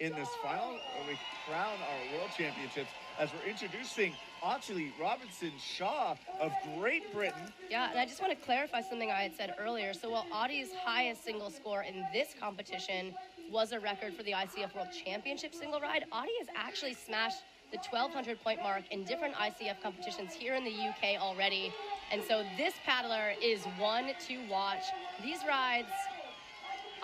in this final where we crown our world championships as we're introducing Ottilie Robinson Shaw of Great Britain. Yeah, and I just want to clarify something I had said earlier. So while Audie's highest single score in this competition was a record for the ICF World Championship single ride, Audie has actually smashed the 1200 point mark in different ICF competitions here in the UK already. And so this paddler is one to watch. These rides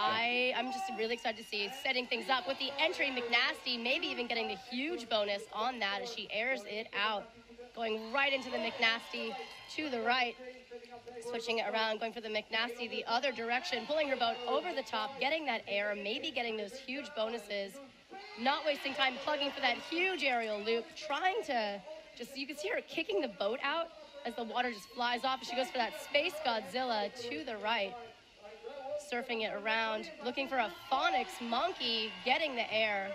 I, I'm just really excited to see setting things up with the entry McNasty, maybe even getting the huge bonus on that as she airs it out. Going right into the McNasty to the right, switching it around, going for the McNasty the other direction, pulling her boat over the top, getting that air, maybe getting those huge bonuses, not wasting time plugging for that huge aerial loop, trying to just, you can see her kicking the boat out as the water just flies off. She goes for that Space Godzilla to the right surfing it around, looking for a phonics monkey, getting the air.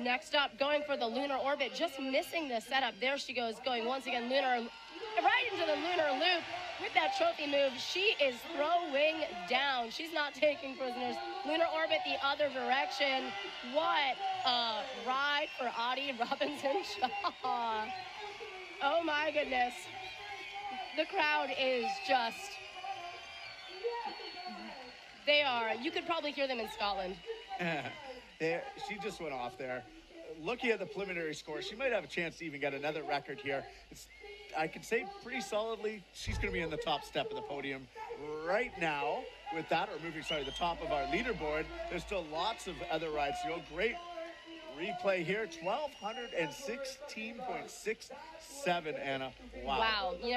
Next up, going for the lunar orbit, just missing the setup. There she goes, going once again lunar, right into the lunar loop with that trophy move. She is throwing down. She's not taking prisoners. Lunar orbit the other direction. What a ride for Audie Robinson Shaw. Oh my goodness. The crowd is just they are. You could probably hear them in Scotland. there, she just went off there. Looking at the preliminary score, she might have a chance to even get another record here. It's, I could say pretty solidly she's going to be in the top step of the podium right now. With that, or moving sorry, the top of our leaderboard. There's still lots of other rides to go. Great replay here, 1216.67, Anna. Wow. Wow. You know.